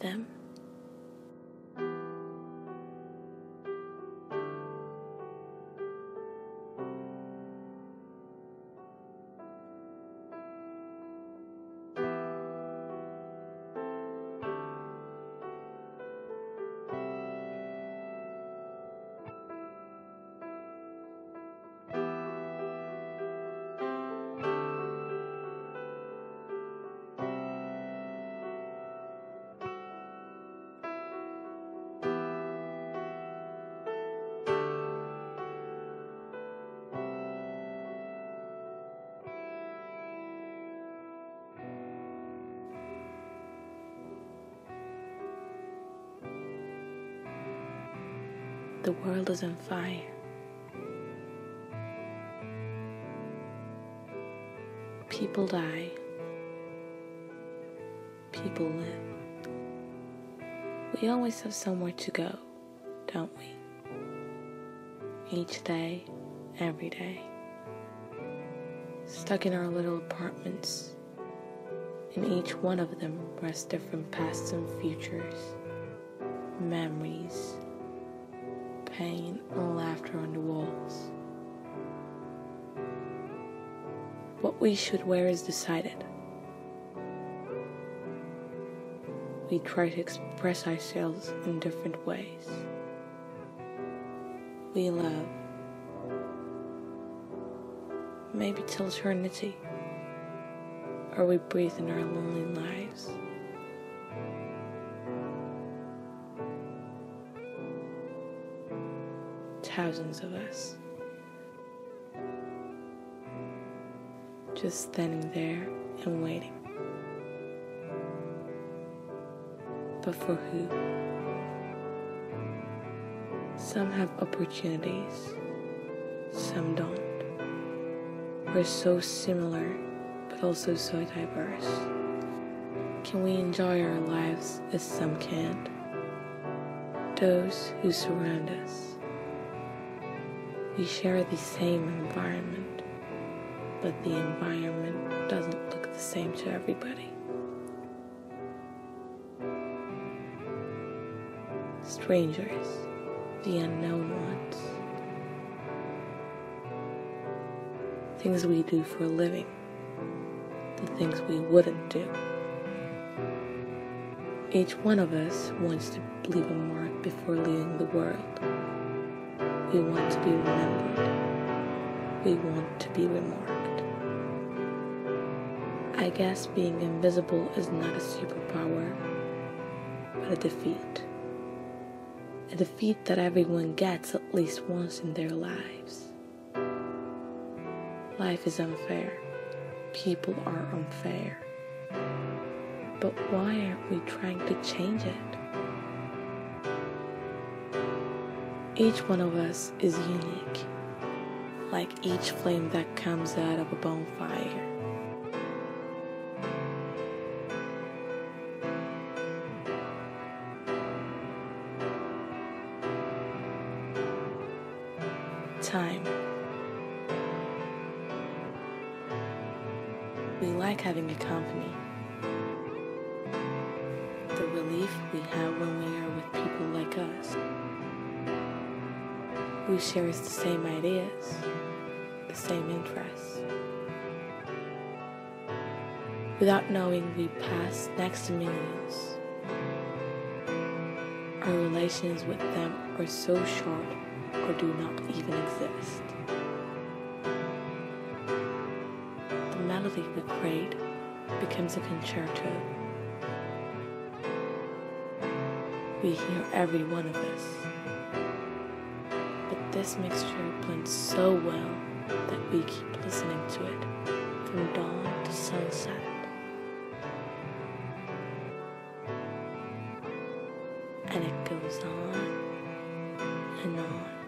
them. The world is on fire. People die. People live. We always have somewhere to go, don't we? Each day, every day. Stuck in our little apartments. In each one of them rest different pasts and futures, memories, pain, and laughter on the walls. What we should wear is decided. We try to express ourselves in different ways. We love. Maybe till eternity. Or we breathe in our lonely lives. Thousands of us. Just standing there and waiting. But for who? Some have opportunities, some don't. We're so similar, but also so diverse. Can we enjoy our lives as some can't? Those who surround us. We share the same environment, but the environment doesn't look the same to everybody. Strangers, the unknown ones. Things we do for a living, the things we wouldn't do. Each one of us wants to leave a mark before leaving the world. We want to be remembered. We want to be remarked. I guess being invisible is not a superpower, but a defeat. A defeat that everyone gets at least once in their lives. Life is unfair. People are unfair. But why aren't we trying to change it? Each one of us is unique, like each flame that comes out of a bonfire. Time. We like having a company. Who shares the same ideas, the same interests. Without knowing, we pass next to millions. Our relations with them are so short or do not even exist. The melody we create becomes a concerto. We hear every one of us. This mixture blends so well that we keep listening to it from dawn to sunset. And it goes on and on.